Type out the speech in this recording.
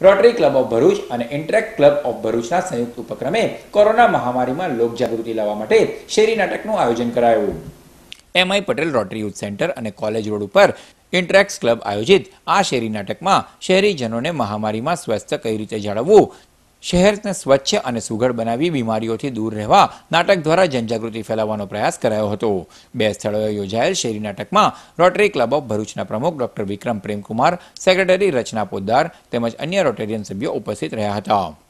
Rotary club of Bharuch અને interact club of ભરૂચના સંયુક્ત ઉપક્રમે કોરોના મહામારીમાં લોકજાગૃતિ લાવવા માટે શેરી નાટકનું આયોજન કરાયું. M I Patel Rotary youth centre અને કોલેજ રોડ ઉપર ઇન્ટરેક્સ ક્લબ આયોજિત આ શેરી નાટકમાં શહેરીજનોને મહામારીમાં સ્વસ્થ કઈ રીતે જાળવવું શહેરને સ્વચ્છ અને સુઘડ બનાવી બીમારીઓથી દૂર રહેવા નાટક દ્વારા જનજાગૃતિ ફેલાવવાનો પ્રયાસ કરાયો હતો. બે સ્થળોએ યોજાયેલ શેરી નાટકમાં રોટરી ક્લબ ઓફ ભરૂચના પ્રમુખ ડોક્ટર વિક્રમ પ્રેમકુમાર, સેક્રેટરી રચના પોદ્દાર તેમજ અન્ય રોટેરિયન સભ્યો ઉપસ્થિત રહ્યા હતા.